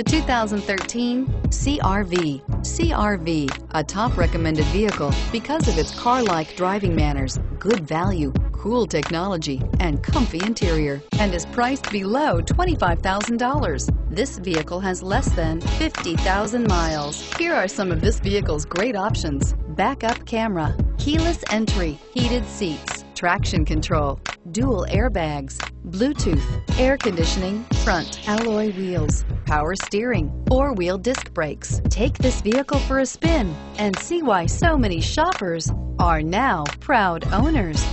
The 2013 CRV. CRV, a top recommended vehicle because of its car-like driving manners, good value, cool technology, and comfy interior, and is priced below $25,000. This vehicle has less than 50,000 miles. Here are some of this vehicle's great options. Backup camera, keyless entry, heated seats, traction control, dual airbags, Bluetooth, air conditioning, front alloy wheels, power steering, four-wheel disc brakes. Take this vehicle for a spin and see why so many shoppers are now proud owners.